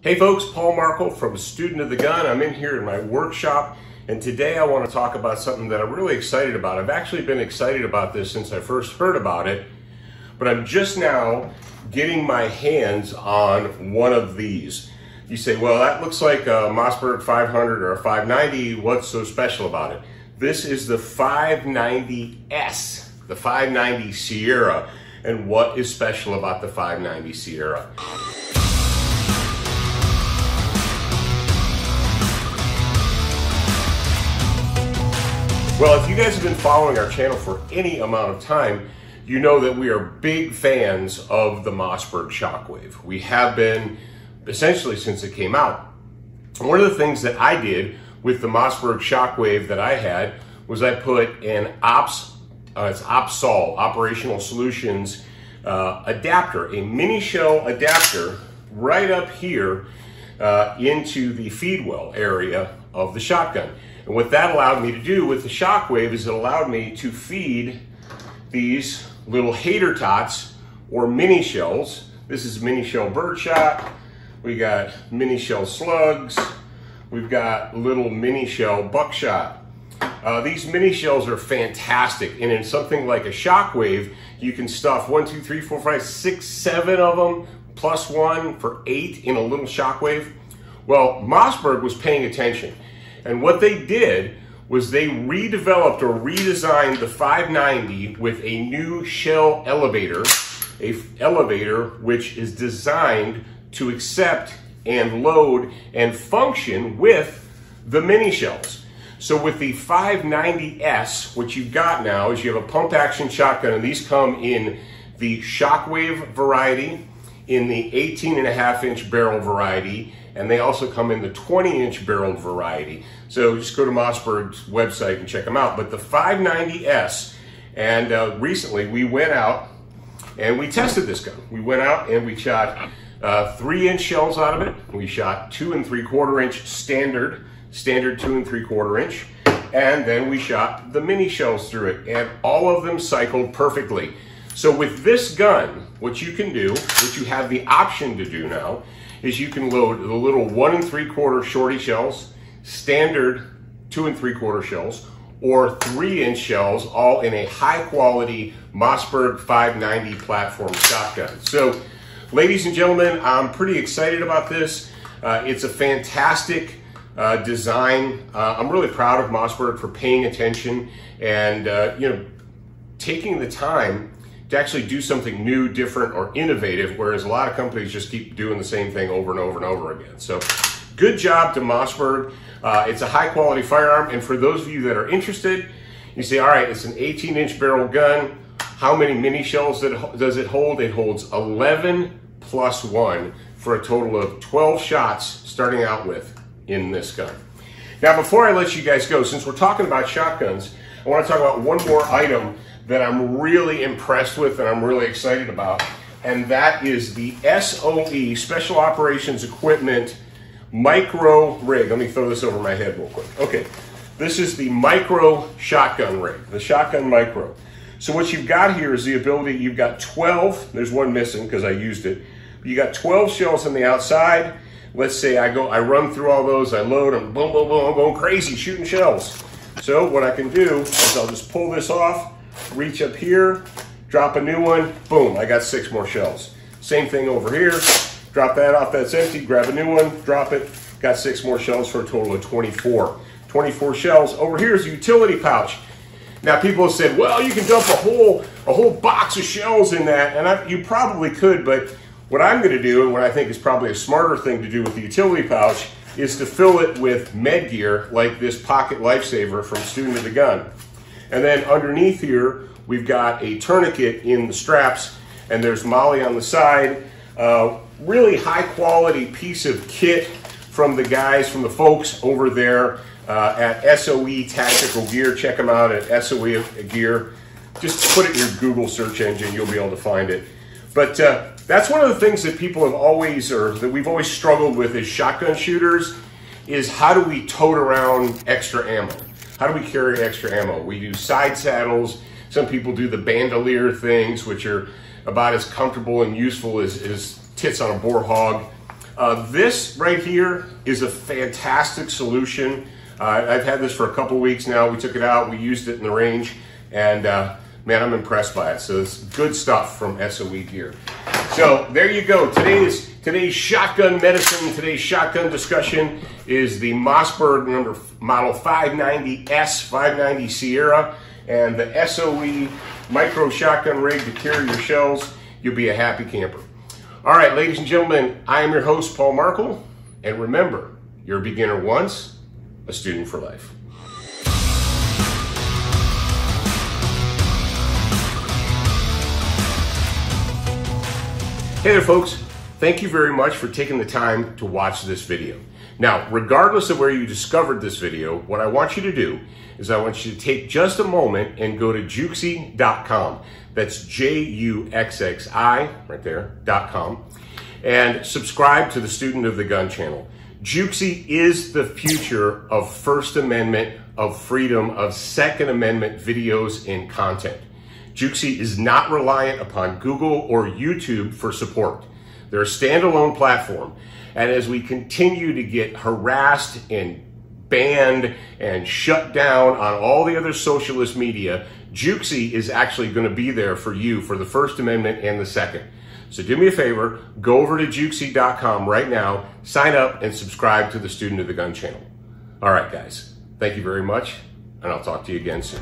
Hey folks, Paul Markel from Student of the Gun. I'm in here in my workshop and today I want to talk about something that I'm really excited about. I've actually been excited about this since I first heard about it, but I'm just now getting my hands on one of these. You say, well, that looks like a Mossberg 500 or a 590. What's so special about it? This is the 590S, the 590 Sierra. And what is special about the 590 Sierra? Well, if you guys have been following our channel for any amount of time, you know that we are big fans of the Mossberg Shockwave. We have been essentially since it came out. One of the things that I did with the Mossberg Shockwave that I had was I put an OPS, uh, it's OPSOL, Operational Solutions uh, adapter, a mini shell adapter right up here uh, into the feed well area of the shotgun. And what that allowed me to do with the shockwave is it allowed me to feed these little hater tots or mini shells. This is mini shell birdshot. We got mini shell slugs. We've got little mini shell buckshot. Uh, these mini shells are fantastic. And in something like a shockwave, you can stuff one, two, three, four, five, six, seven of them, plus one for eight in a little shockwave. Well, Mossberg was paying attention. And what they did was they redeveloped or redesigned the 590 with a new shell elevator, a elevator which is designed to accept and load and function with the mini shells. So with the 590S, what you've got now is you have a pump action shotgun and these come in the Shockwave variety, in the 18 and a half inch barrel variety, and they also come in the 20 inch barreled variety. So just go to Mossberg's website and check them out. But the 590S, and uh, recently we went out and we tested this gun. We went out and we shot uh, three inch shells out of it. We shot two and three quarter inch standard, standard two and three quarter inch. And then we shot the mini shells through it and all of them cycled perfectly. So with this gun, what you can do, what you have the option to do now, is you can load the little one and three quarter shorty shells, standard two and three quarter shells, or three inch shells, all in a high quality Mossberg 590 platform shotgun. So, ladies and gentlemen, I'm pretty excited about this. Uh, it's a fantastic uh, design. Uh, I'm really proud of Mossberg for paying attention and, uh, you know, taking the time to actually do something new, different, or innovative, whereas a lot of companies just keep doing the same thing over and over and over again. So good job to Mossberg. Uh, it's a high quality firearm, and for those of you that are interested, you say, all right, it's an 18 inch barrel gun. How many mini shells does it hold? It holds 11 plus one for a total of 12 shots starting out with in this gun. Now, before I let you guys go, since we're talking about shotguns, I want to talk about one more item that I'm really impressed with and I'm really excited about, and that is the SOE, Special Operations Equipment Micro Rig. Let me throw this over my head real quick. Okay, this is the Micro Shotgun Rig, the Shotgun Micro. So what you've got here is the ability, you've got 12, there's one missing because I used it. You got 12 shells on the outside. Let's say I go, I run through all those, I load them, boom, boom, boom, I'm going crazy shooting shells. So what I can do is I'll just pull this off, reach up here, drop a new one, boom, I got six more shells. Same thing over here, drop that off, that's empty, grab a new one, drop it, got six more shells for a total of 24. 24 shells. Over here is a utility pouch. Now people have said, well, you can dump a whole, a whole box of shells in that, and I, you probably could, but what I'm gonna do, and what I think is probably a smarter thing to do with the utility pouch, is to fill it with med gear, like this Pocket Lifesaver from Student of the Gun. And then underneath here, we've got a tourniquet in the straps, and there's MOLLE on the side. Uh, really high quality piece of kit from the guys, from the folks over there uh, at SOE Tactical Gear. Check them out at SOE Gear. Just put it in your Google search engine, you'll be able to find it. But uh, that's one of the things that people have always, or that we've always struggled with as shotgun shooters, is how do we tote around extra ammo? How do we carry extra ammo? We do side saddles. Some people do the bandolier things, which are about as comfortable and useful as, as tits on a boar hog. Uh, this right here is a fantastic solution. Uh, I've had this for a couple weeks now. We took it out, we used it in the range, and uh, man, I'm impressed by it. So it's good stuff from SOE Gear. So there you go. Today's today's shotgun medicine, today's shotgun discussion is the Mossberg number model 590S, 590 Sierra, and the SOE micro shotgun rig to carry your shells. You'll be a happy camper. All right, ladies and gentlemen, I am your host, Paul Markel, and remember, you're a beginner once, a student for life. Hey there folks, thank you very much for taking the time to watch this video. Now, regardless of where you discovered this video, what I want you to do is I want you to take just a moment and go to juxxi.com. That's J-U-X-X-I, right there, dot com, and subscribe to the Student of the Gun channel. Juxxi is the future of First Amendment, of freedom, of Second Amendment videos and content. Juxi is not reliant upon Google or YouTube for support. They're a standalone platform. And as we continue to get harassed and banned and shut down on all the other socialist media, Juxxi is actually going to be there for you for the First Amendment and the Second. So do me a favor, go over to juxxi.com right now, sign up, and subscribe to the Student of the Gun channel. All right, guys, thank you very much, and I'll talk to you again soon.